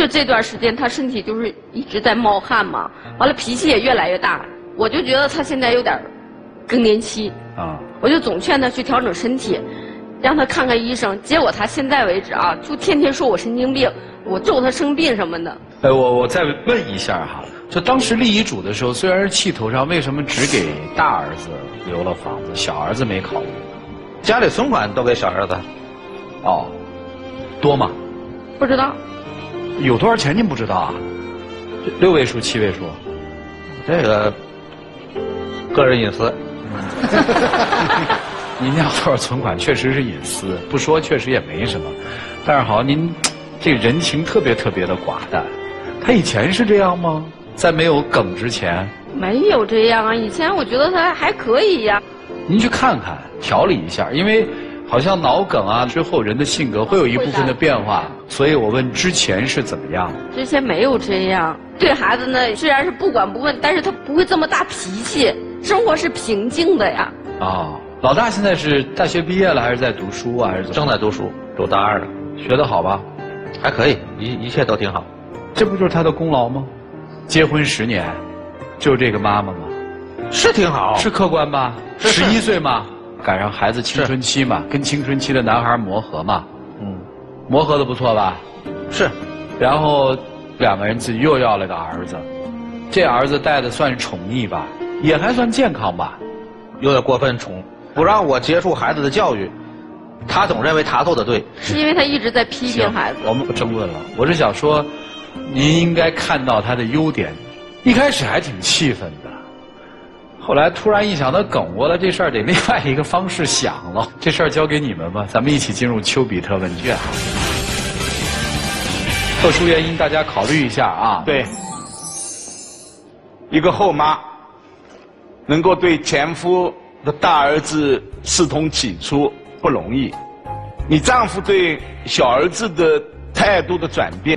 就这段时间他身体就是一直在冒汗嘛，完了脾气也越来越大，我就觉得他现在有点更年期啊，我就总劝他去调整身体，让他看看医生。结果他现在为止啊，就天天说我神经病，我咒他生病什么的。哎，我我再问一下哈，就当时立遗嘱的时候，虽然是气头上，为什么只给大儿子留了房子，小儿子没考虑？家里存款都给小儿子。哦，多吗？不知道。有多少钱您不知道啊？六位数、七位数？这个个人隐私。您家多少存款确实是隐私，不说确实也没什么。但是好，您 这人情特别特别的寡淡。他以前是这样吗？在没有梗之前？没有这样啊，以前我觉得他还可以呀。您去看看，调理一下，因为。好像脑梗啊之后人的性格会有一部分的变化，所以我问之前是怎么样？之前没有这样，对孩子呢虽然是不管不问，但是他不会这么大脾气，生活是平静的呀。啊，老大现在是大学毕业了还是在读书啊？还是正在读书，读大二了，学得好吧？还可以，一一切都挺好。这不就是他的功劳吗？结婚十年，就这个妈妈吗？是挺好，是客观吧？十一岁吗？赶上孩子青春期嘛，跟青春期的男孩磨合嘛，嗯，磨合的不错吧？是，然后两个人自己又要了个儿子，这儿子带的算是宠溺吧，也还算健康吧，有点过分宠，不让我接触孩子的教育，他总认为他做的对，是因为他一直在批评孩子。我们不争论了，我是想说，您应该看到他的优点，一开始还挺气愤的。后来突然一想，他梗过了，这事儿得另外一个方式想了。这事儿交给你们吧，咱们一起进入丘比特问卷。特殊原因，大家考虑一下啊。对，一个后妈能够对前夫的大儿子视同己出不容易，你丈夫对小儿子的态度的转变。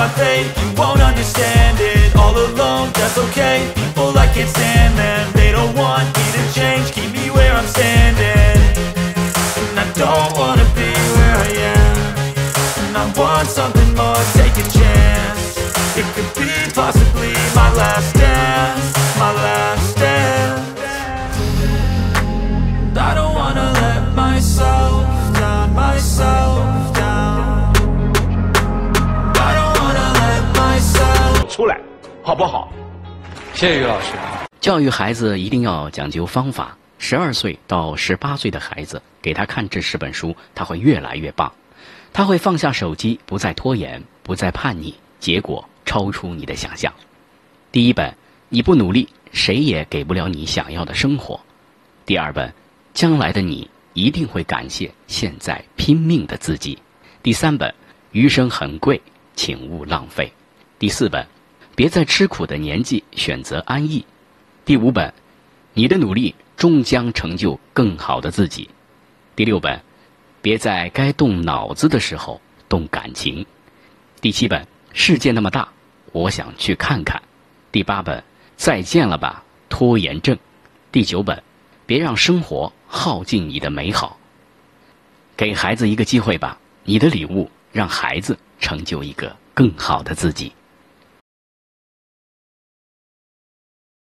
my fate. You won't understand it. All alone, that's okay. People, I can't stand them They don't want me to change. Keep me where I'm standing. And I don't wanna be where I am. And I want something more, take a chance. It could be possibly my last 出来，好不好？谢谢于老师。教育孩子一定要讲究方法。十二岁到十八岁的孩子，给他看这十本书，他会越来越棒。他会放下手机，不再拖延，不再叛逆，结果超出你的想象。第一本，你不努力，谁也给不了你想要的生活。第二本，将来的你一定会感谢现在拼命的自己。第三本，余生很贵，请勿浪费。第四本。别在吃苦的年纪选择安逸。第五本，你的努力终将成就更好的自己。第六本，别在该动脑子的时候动感情。第七本，世界那么大，我想去看看。第八本，再见了吧，拖延症。第九本，别让生活耗尽你的美好。给孩子一个机会吧，你的礼物让孩子成就一个更好的自己。